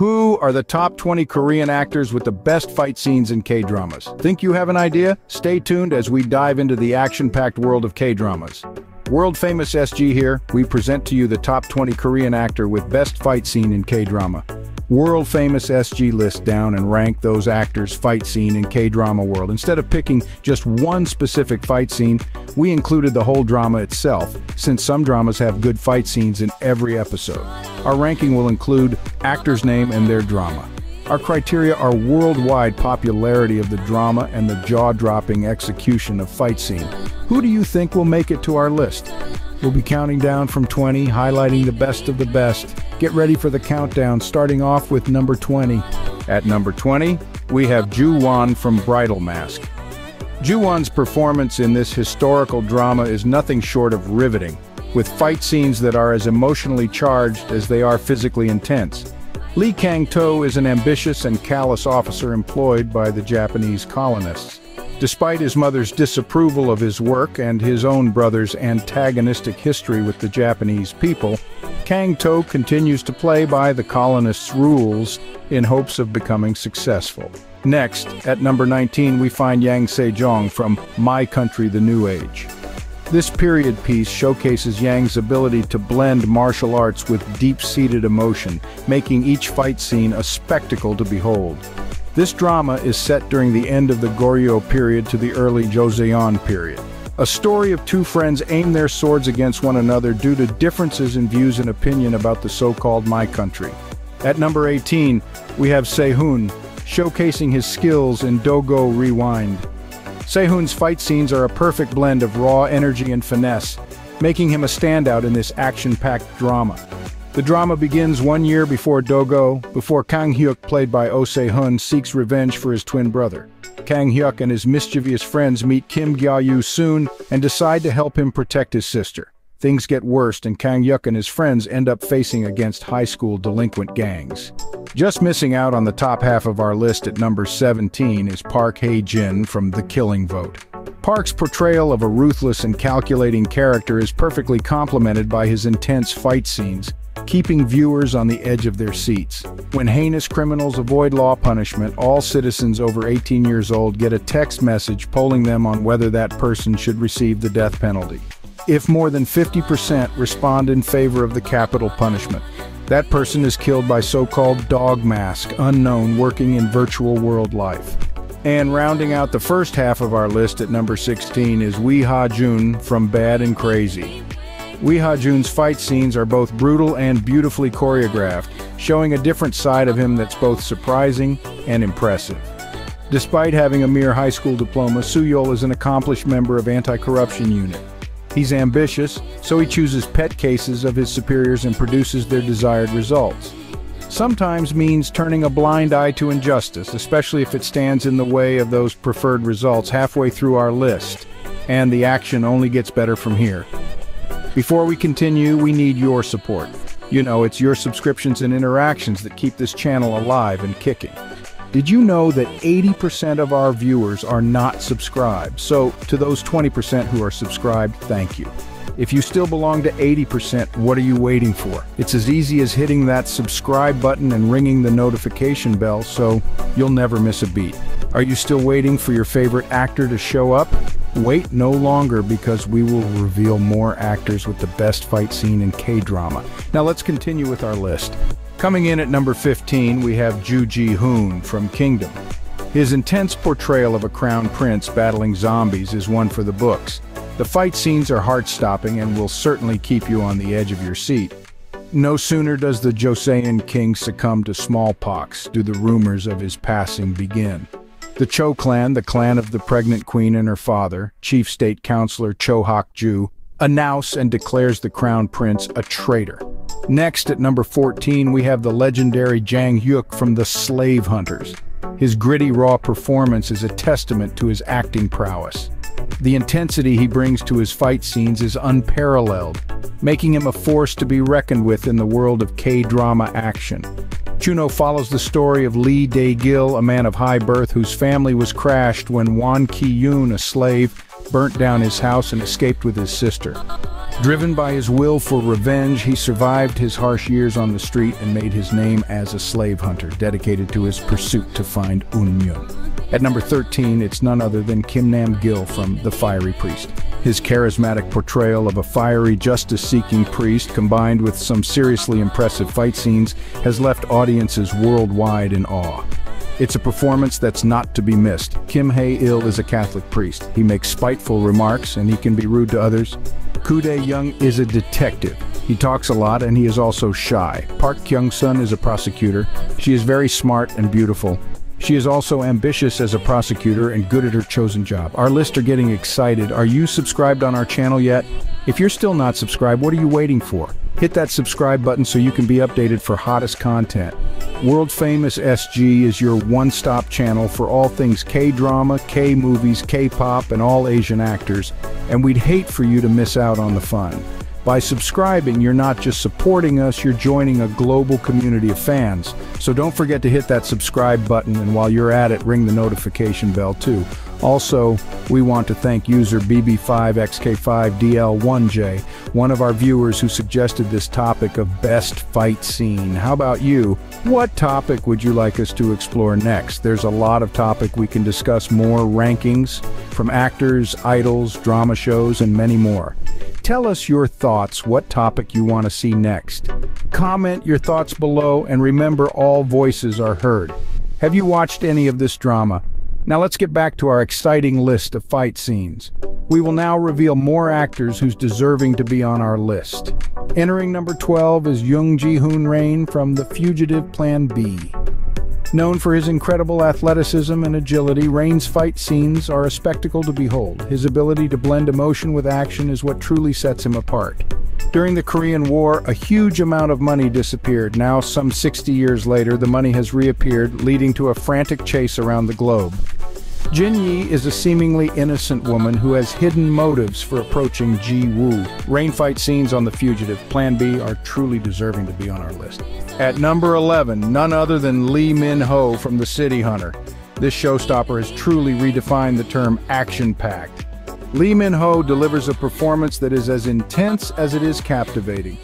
Who are the top 20 Korean actors with the best fight scenes in K-dramas? Think you have an idea? Stay tuned as we dive into the action-packed world of K-dramas. World-famous SG here, we present to you the top 20 Korean actor with best fight scene in K-drama. World-famous SG list down and rank those actors' fight scene in K-drama world. Instead of picking just one specific fight scene, we included the whole drama itself, since some dramas have good fight scenes in every episode. Our ranking will include actor's name and their drama. Our criteria are worldwide popularity of the drama and the jaw-dropping execution of fight scene. Who do you think will make it to our list? We'll be counting down from 20, highlighting the best of the best. Get ready for the countdown, starting off with number 20. At number 20, we have Joo Won from Bridal Mask. Joo Won's performance in this historical drama is nothing short of riveting, with fight scenes that are as emotionally charged as they are physically intense. Lee Kang-to is an ambitious and callous officer employed by the Japanese colonists. Despite his mother's disapproval of his work and his own brother's antagonistic history with the Japanese people, Kang-to continues to play by the colonists' rules in hopes of becoming successful. Next, at number 19, we find Yang Se-jong from My Country the New Age. This period piece showcases Yang's ability to blend martial arts with deep-seated emotion, making each fight scene a spectacle to behold. This drama is set during the end of the Goryeo period to the early Joseon period. A story of two friends aim their swords against one another due to differences in views and opinion about the so-called My Country. At number 18, we have Sehun, showcasing his skills in Dokgo Rewind. Sehun's fight scenes are a perfect blend of raw energy and finesse, making him a standout in this action-packed drama. The drama begins one year before Dokgo, before Kang Hyuk, played by Oh Se-hun, seeks revenge for his twin brother. Kang Hyuk and his mischievous friends meet Kim Gya-yu soon and decide to help him protect his sister. Things get worse and Kang Hyuk and his friends end up facing against high school delinquent gangs. Just missing out on the top half of our list at number 17 is Park Hae-jin from The Killing Vote. Park's portrayal of a ruthless and calculating character is perfectly complemented by his intense fight scenes, keeping viewers on the edge of their seats. When heinous criminals avoid law punishment, all citizens over 18 years old get a text message polling them on whether that person should receive the death penalty. If more than 50% respond in favor of the capital punishment, that person is killed by so-called dog mask, unknown, working in virtual world life. And rounding out the first half of our list at number 16 is Wi Ha-jun from Bad and Crazy. Wi Ha-jun's fight scenes are both brutal and beautifully choreographed, showing a different side of him that's both surprising and impressive. Despite having a mere high school diploma, Soo-yeol is an accomplished member of anti-corruption unit. He's ambitious, so he chooses pet cases of his superiors and produces their desired results. Sometimes means turning a blind eye to injustice, especially if it stands in the way of those preferred results halfway through our list. And the action only gets better from here. Before we continue, we need your support. You know, it's your subscriptions and interactions that keep this channel alive and kicking. Did you know that 80% of our viewers are not subscribed? So, to those 20% who are subscribed, thank you. If you still belong to 80%, what are you waiting for? It's as easy as hitting that subscribe button and ringing the notification bell so you'll never miss a beat. Are you still waiting for your favorite actor to show up? Wait no longer because we will reveal more actors with the best fight scene in K-drama. Now let's continue with our list. Coming in at number 15, we have Ju Ji-hoon from Kingdom. His intense portrayal of a crown prince battling zombies is one for the books. The fight scenes are heart-stopping and will certainly keep you on the edge of your seat. No sooner does the Joseon king succumb to smallpox do the rumors of his passing begin. The Cho clan, the clan of the pregnant queen and her father, Chief State Counselor Cho Hak-ju, announce and declares the crown prince a traitor. Next, at number 14, we have the legendary Jang Hyuk from The Slave Hunters. His gritty, raw performance is a testament to his acting prowess. The intensity he brings to his fight scenes is unparalleled, making him a force to be reckoned with in the world of K-drama action. Chuno follows the story of Lee Dae-gil, a man of high birth whose family was crashed when Wan Ki-yoon, a slave, burnt down his house and escaped with his sister. Driven by his will for revenge, he survived his harsh years on the street and made his name as a slave hunter, dedicated to his pursuit to find Unmyung. At number 13, it's none other than Kim Nam-gil from The Fiery Priest. His charismatic portrayal of a fiery, justice-seeking priest, combined with some seriously impressive fight scenes, has left audiences worldwide in awe. It's a performance that's not to be missed. Kim Hae-il is a Catholic priest. He makes spiteful remarks and he can be rude to others. Koo Dae-young is a detective. He talks a lot and he is also shy. Park Kyung-sun is a prosecutor. She is very smart and beautiful. She is also ambitious as a prosecutor and good at her chosen job. Our lists are getting excited. Are you subscribed on our channel yet? If you're still not subscribed, what are you waiting for? Hit that subscribe button so you can be updated for hottest content. World Famous SG is your one-stop channel for all things K-drama, K-movies, K-pop, and all Asian actors, and we'd hate for you to miss out on the fun. By subscribing, you're not just supporting us, you're joining a global community of fans. So don't forget to hit that subscribe button, and while you're at it, ring the notification bell too. Also, we want to thank user BB5XK5DL1J, one of our viewers who suggested this topic of best fight scene. How about you? What topic would you like us to explore next? There's a lot of topic we can discuss more rankings from actors, idols, drama shows, and many more. Tell us your thoughts, what topic you want to see next. Comment your thoughts below and remember all voices are heard. Have you watched any of this drama? Now let's get back to our exciting list of fight scenes. We will now reveal more actors who's deserving to be on our list. Entering number 12 is Jung Ji-hoon Rain from The Fugitive Plan B. Known for his incredible athleticism and agility, Rain's fight scenes are a spectacle to behold. His ability to blend emotion with action is what truly sets him apart. During the Korean War, a huge amount of money disappeared. Now, some 60 years later, the money has reappeared, leading to a frantic chase around the globe. Jin Yi is a seemingly innocent woman who has hidden motives for approaching Ji Woo. Rain fight scenes on The Fugitive, Plan B, are truly deserving to be on our list. At number 11, none other than Lee Min-ho from The City Hunter. This showstopper has truly redefined the term action-packed. Lee Min-ho delivers a performance that is as intense as it is captivating.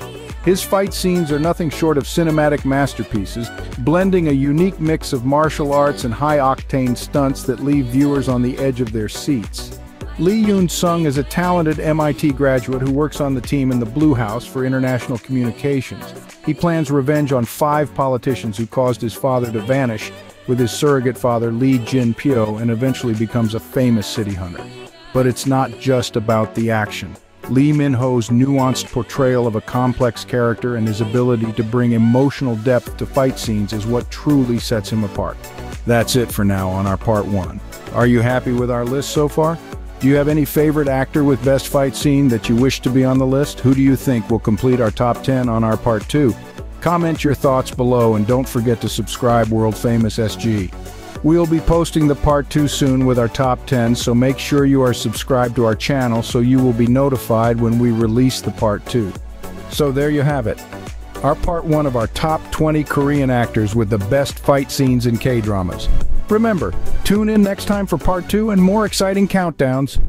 His fight scenes are nothing short of cinematic masterpieces, blending a unique mix of martial arts and high-octane stunts that leave viewers on the edge of their seats. Lee Yoon-sung is a talented MIT graduate who works on the team in the Blue House for International Communications. He plans revenge on five politicians who caused his father to vanish with his surrogate father Lee Jin-pyo and eventually becomes a famous city hunter. But it's not just about the action. Lee Min-ho's nuanced portrayal of a complex character and his ability to bring emotional depth to fight scenes is what truly sets him apart. That's it for now on our part one. Are you happy with our list so far? Do you have any favorite actor with best fight scene that you wish to be on the list? Who do you think will complete our top 10 on our part 2? Comment your thoughts below and don't forget to subscribe World Famous SG. We'll be posting the part 2 soon with our top 10, so make sure you are subscribed to our channel so you will be notified when we release the part 2. So there you have it. Our part 1 of our top 20 Korean actors with the best fight scenes in K-dramas. Remember, tune in next time for part 2 and more exciting countdowns.